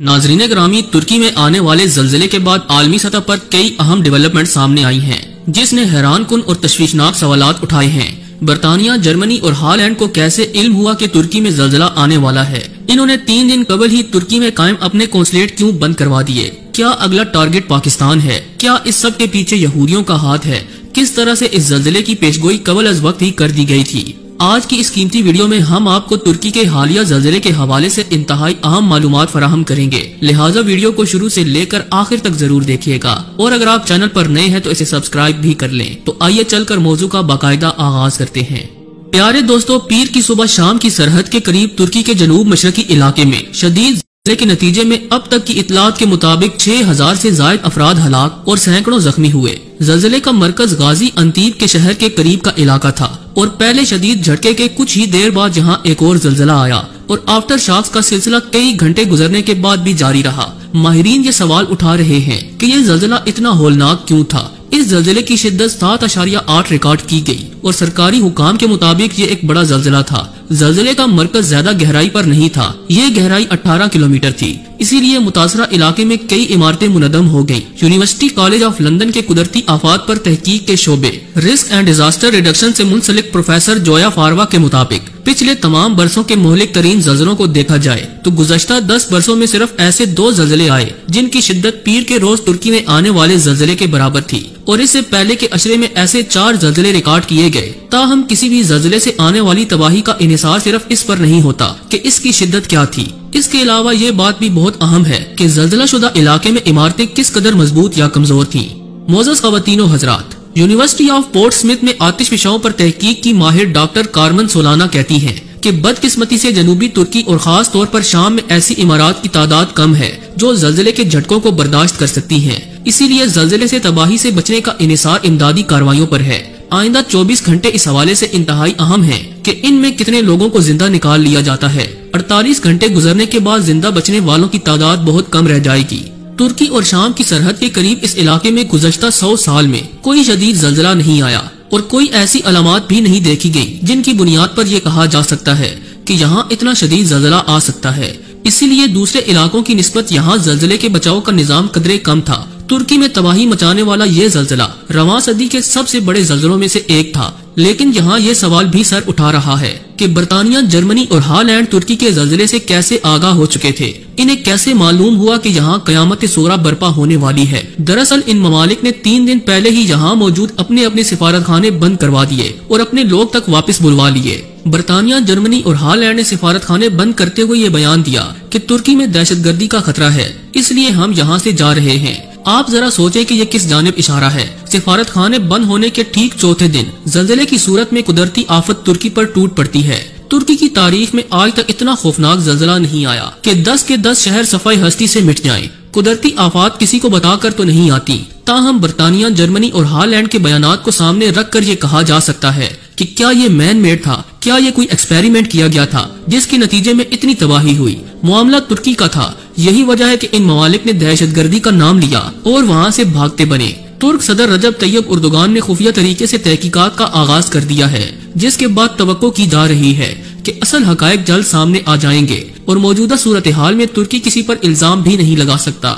नाजरीन ग्रामी तुर्की में आने वाले जलजिले के बाद आलमी सतह पर कई अहम डेवलपमेंट सामने आई हैं, जिसने हैरान कन और तशवीशनाक सवाल उठाए हैं। बरतानिया जर्मनी और हॉलैंड को कैसे इल्म हुआ कि तुर्की में जलजिला आने वाला है? इन्होंने तीन दिन कबल ही तुर्की में कायम अपने कौंसलेट क्यों बंद करवा दिए? क्या अगला टारगेट पाकिस्तान है? क्या इस सब के पीछे यहूदियों का हाथ है? किस तरह से इस जलजिले की पेशगोई कबल अज वक्त ही कर दी गई थी? आज की इस कीमती वीडियो में हम आपको तुर्की के हालिया जलजिले के हवाले से इंतहाई अहम मालूम फराहम करेंगे। लिहाजा वीडियो को शुरू से लेकर आखिर तक ज़रूर देखिएगा। और अगर आप चैनल पर नए हैं तो इसे सब्सक्राइब भी कर लें। तो आइए चलकर मौजू का बाकायदा आगाज़ करते हैं। प्यारे दोस्तों, पीर की सुबह शाम की सरहद के करीब तुर्की के जनूब मशरकी इलाके में शदीद के नतीजे में अब तक की इतलात के मुताबिक छह हज़ार ऐसी जायद अफराद हलाक और सैकड़ों जख्मी हुए। जलजिले का मरकज गाजी अंतीब के शहर के करीब का इलाका था। और पहले शदीद झटके के कुछ ही देर बाद जहाँ एक और जलजिला आया और आफ्टर शॉक्स का सिलसिला कई घंटे गुजरने के बाद भी जारी रहा। माहरीन ये सवाल उठा रहे हैं कि ये जलजिला इतना होलनाक क्यों था? इस जलजिले की शिद्दत सात अशारिया आठ रिकॉर्ड की गई और सरकारी हुकाम के मुताबिक ये एक बड़ा जलजिला था। जलजिले का मरकज ज़्यादा गहराई पर नहीं था। ये गहराई 18 किलोमीटर थी। इसीलिए मुतासरा इलाके में कई इमारतें मुनदम हो गई यूनिवर्सिटी कॉलेज ऑफ़ लंदन के कुदरती आफात आरोप तहकीक के शोबे रिस्क एंड डिजास्टर रिडक्शन ऐसी मुंसलिक प्रोफेसर जोया फारवा के मुताबिक। पिछले तमाम बरसों के मोहलिक तरीन जलजलों को देखा जाए तो गुजश्ता दस बरसों में सिर्फ़ ऐसे दो जलजले आए, जिनकी शिद्दत पीर के रोज तुर्की में आने वाले जलजले के बराबर थी। और इससे पहले के अशरे में ऐसे चार जलजले रिकॉर्ड किए गए ताहम किसी भी जलजले से आने वाली तबाही का इनिसार सिर्फ़ इस पर नहीं होता कि इसकी शिद्दत क्या थी। इसके अलावा ये बात भी बहुत अहम है कि जलजला शुदा इलाके में इमारतें किस कदर मज़बूत या कमज़ोर थी। मोजस खवतिनों हजरात यूनिवर्सिटी ऑफ़ पोर्ट स्मिथ में आतिश विषयों पर तहकीक की माहिर डॉक्टर कारमन सोलाना कहती हैं कि बदकिस्मती से जनूबी तुर्की और खास तौर पर शाम में ऐसी इमारत की तादाद कम है, जो जल्जले के झटकों को बर्दाश्त कर सकती हैं। इसीलिए जल्जले से तबाही से बचने का इनिसार इमदादी कार्रवाई पर है। आइंदा 24 घंटे इस हवाले से इंतहाई अहम है कि इनमें कितने लोगों को ज़िंदा निकाल लिया जाता है। 48 घंटे गुजरने के बाद ज़िंदा बचने वालों की तादाद बहुत कम रह जाएगी। तुर्की और शाम की सरहद के करीब इस इलाके में गुजश्ता सौ साल में कोई शदीद जलजला नहीं आया और कोई ऐसी अलामत भी नहीं देखी गई, जिनकी बुनियाद पर यह कहा जा सकता है कि यहाँ इतना शदीद जलजला आ सकता है। इसीलिए दूसरे इलाकों की नस्बत यहाँ जलजले के बचाव का निज़ाम कदरे कम था। तुर्की में तबाही मचाने वाला ये जलजला रवा सदी के सबसे बड़े जलजलों में से एक था लेकिन यहाँ ये सवाल भी सर उठा रहा है कि बरतानिया, जर्मनी और हालैंड तुर्की के जलजिले से कैसे आगाह हो चुके थे। इन्हें कैसे मालूम हुआ कि यहाँ कयामत सोरा बर्पा होने वाली है? दरअसल इन ममालिक ने तीन दिन पहले ही यहाँ मौजूद अपने अपने सिफारत खाने बंद करवा दिए और अपने लोग तक वापस बुलवा लिए। बरतानिया, जर्मनी और हालैंड ने सिफारत खाने बंद करते हुए ये बयान दिया कि तुर्की में दहशत गर्दी का खतरा है, इसलिए हम यहाँ से जा रहे हैं। आप जरा सोचें कि ये किस जानब इशारा है। सिफारत खाने बंद होने के ठीक चौथे दिन जलजिले की सूरत में कुदरती आफत तुर्की पर टूट पड़ती है। तुर्की की तारीख में आज तक इतना खौफनाक जलजिला नहीं आया कि 10 के 10 शहर सफ़ाई हस्ती से मिट जाएँ। कुदरती आफात किसी को बताकर तो नहीं आती। ताहम बरतानिया, जर्मनी और हॉलैंड के बयान को सामने रख कर ये कहा जा सकता है कि क्या ये मैन मेड था, क्या ये कोई एक्सपेरिमेंट किया गया था, जिसके नतीजे में इतनी तबाही हुई। मामला तुर्की का था यही वजह है कि इन ममालिक ने दहशत गर्दी का नाम लिया और वहाँ से भागते बने। तुर्क सदर रजब तैयब उर्दुगान ने खुफिया तरीके से तहकीकात का आगाज़ कर दिया है, जिसके बाद तो की जा रही है कि असल हकायक जल्द सामने आ जाएँगे और मौजूदा सूरत हाल में तुर्की किसी पर इल्ज़ाम भी नहीं लगा सकता।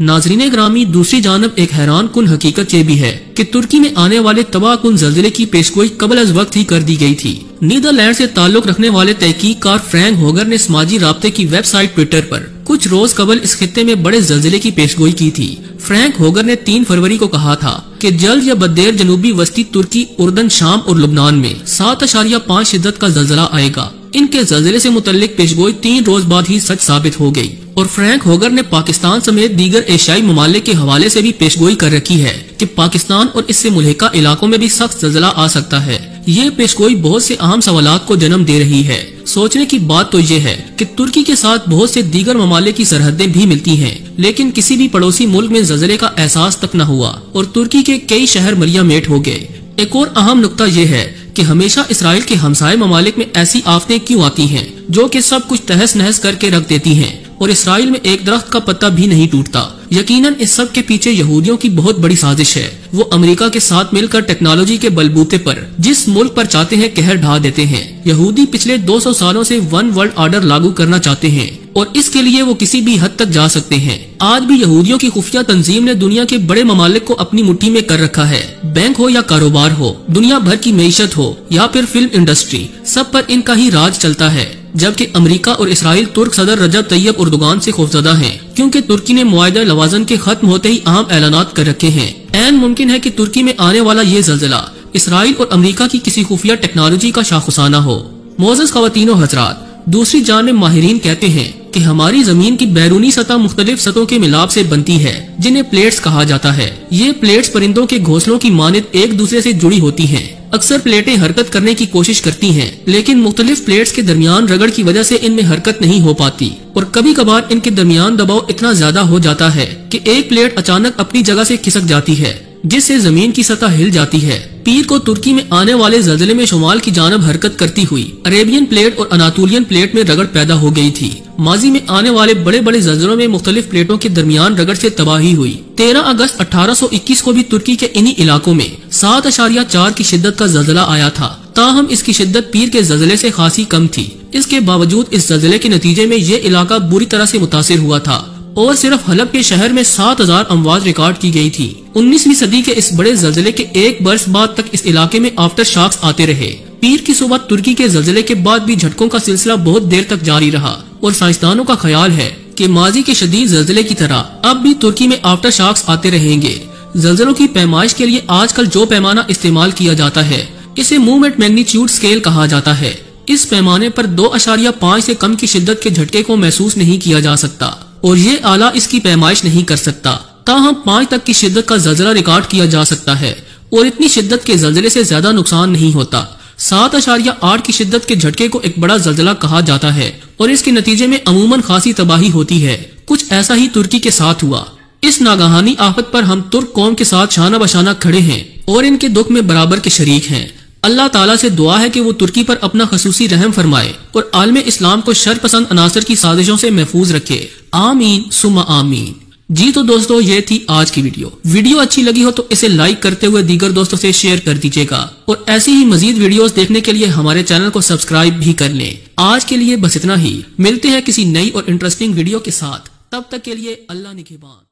नाजरीन ग्रामी दूसरी जानब एक हैरान कन हकीकत ये भी है कि तुर्की में आने वाले तबाह कन जल्जिले की पेशगोई कबल अज वक्त ही कर दी गई थी। नीदरलैंड से ताल्लुक रखने वाले तहकीककार फ्रैंक होगर ने समाजी रबते की वेबसाइट ट्विटर पर। कुछ रोज कबल इस खत्े में बड़े जल्जिले की पेशगोई की थी। फ्रैंक होगर ने तीन फरवरी को कहा था कि जल्द या बदेर जनूबी वस्ती तुर्की, उर्दन, शाम और लुबनान में सात अशारिया पाँच शिद्दत का जल्जला आएगा। इनके जल्जिले से मुतलिक पेशगोई तीन रोज बाद ही सच साबित हो गई। और फ्रैंक होगर ने पाकिस्तान समेत दीगर एशियाई ममालिक के हवाले से भी पेशगोई कर रखी है कि पाकिस्तान और इससे मुलहका इलाकों में भी सख्त जल्जला आ सकता है। ये पेशगोई बहुत से अहम सवाल को जन्म दे रही है। सोचने की बात तो ये है कि तुर्की के साथ बहुत से दीगर ममालिक की सरहदें भी मिलती हैं, लेकिन किसी भी पड़ोसी मुल्क में जजरे का एहसास तक न हुआ और तुर्की के कई शहर मरिया मेट हो गए। एक और अहम नुकता ये है कि हमेशा इसराइल के हमसाय ममालिक में ऐसी आफतें क्यों आती हैं जो कि सब कुछ तहस नहस करके रख देती हैं। और इसराइल में एक दरख्त का पत्ता भी नहीं टूटता। यकीनन इस सब के पीछे यहूदियों की बहुत बड़ी साजिश है। वो अमेरिका के साथ मिलकर टेक्नोलॉजी के बलबूते पर, जिस मुल्क पर चाहते हैं, कहर ढा देते हैं। यहूदी पिछले 200 सालों से वन वर्ल्ड ऑर्डर लागू करना चाहते हैं, और इसके लिए वो किसी भी हद तक जा सकते हैं। आज भी यहूदियों की खुफिया तंजीम ने दुनिया के बड़े ममालिक को अपनी मुट्ठी में कर रखा है। बैंक हो या कारोबार हो, दुनिया भर की मीशत हो, या फिर फ़िल्म इंडस्ट्री, सब पर इनका ही राज चलता है। जबकि अमेरिका और इसराइल तुर्क सदर रजब तैयब उर्दुगान से खौफजदा हैं, क्योंकि तुर्की ने मुआदा लवाजन के खत्म होते ही अहम ऐलान कर रखे हैं। एन मुमकिन है कि तुर्की में आने वाला ये जल्जला इसराइल और अमेरिका की किसी खुफिया टेक्नोलॉजी का शाखुसाना हो। मोजस खातनों हजरात, दूसरी जानब माहरीन कहते हैं कि हमारी ज़मीन की बैरूनी सतह मुख्तलिफ़ सतहों के मिलाप से बनती है, जिन्हें प्लेट्स कहा जाता है। ये प्लेट्स परिंदों के घोंसलों की मानद एक दूसरे से जुड़ी होती हैं। अक्सर प्लेटें हरकत करने की कोशिश करती हैं, लेकिन मुख्तलिफ़ प्लेट्स के दरमियान रगड़ की वजह से इनमें हरकत नहीं हो पाती। और कभी कभार इनके दरमियान दबाव इतना ज़्यादा हो जाता है कि एक प्लेट अचानक अपनी जगह से खिसक जाती है। जिससे ज़मीन की सतह हिल जाती है। पीर को तुर्की में आने वाले जल्जले में शुमाल की जानब हरकत करती हुई, अरेबियन प्लेट और अनातोलियन प्लेट में रगड़ पैदा हो गई थी। माजी में आने वाले बड़े बड़े जल्जलों में मुख्तलिफ़ प्लेटों के दरमियान रगड़ से तबाही हुई। तेरह अगस्त 1821 को भी तुर्की के इन्हीं इलाकों में सात अशारिया चार की शिद्दत का जल्जला आया था। ताहम इसकी शिद्दत पीर के जल्जले से खासी कम थी। इसके बावजूद इस जल्जले के नतीजे में ये इलाका बुरी तरह से मुतासर हुआ था। और सिर्फ़ हलब के शहर में सात हज़ार अमवाज रिकॉर्ड की गई थी। उन्नीसवीं सदी के इस बड़े जल्जले के एक बरस बाद तक इस इलाके में आफ्टर शॉक्स आते रहे। पीर की सुबह तुर्की के जल्जले के बाद भी झटकों का सिलसिला बहुत देर तक जारी रहा और साइंसदानों का ख्याल है कि माजी के शदीद जल्जले की तरह अब भी तुर्की में आफ्टर शॉक्स आते रहेंगे। जल्जलों की पैमाइश के लिए आजकल जो पैमाना इस्तेमाल किया जाता है, इसे मूवमेंट मैग्नीट्यूड स्केल कहा जाता है। इस पैमाने पर दो अशारिया पाँच ऐसी कम की शिद्दत के झटके को महसूस नहीं किया जा सकता। और ये आला इसकी पैमाइश नहीं कर सकता। ताहम पाँच तक की शिद्दत का जल्जला रिकॉर्ड किया जा सकता है और इतनी शिद्दत के जल्जले से ज़्यादा नुकसान नहीं होता। सात अशारिया आठ की शिद्दत के झटके को एक बड़ा जल्जला कहा जाता है और इसके नतीजे में अमूमन खासी तबाही होती है। कुछ ऐसा ही तुर्की के साथ हुआ। इस नागहानी आफत पर हम तुर्क कौम के साथ शाना बशाना खड़े हैं और इनके दुख में बराबर के शरीक हैं। अल्लाह ताला से दुआ है कि वो तुर्की पर अपना खसूसी रहम फरमाए और आलम इस्लाम को शर पसंद अनासर की साजिशों से महफूज रखे। आमीन सुमा आमीन। जी तो दोस्तों, ये थी आज की वीडियो। वीडियो अच्छी लगी हो तो इसे लाइक करते हुए दीगर दोस्तों से शेयर कर दीजिएगा। और ऐसी ही मजीद वीडियोस देखने के लिए हमारे चैनल को सब्सक्राइब भी कर लें। आज के लिए बस इतना ही। मिलते हैं किसी नई और इंटरेस्टिंग वीडियो के साथ। तब तक के लिए अल्लाह निगेबान।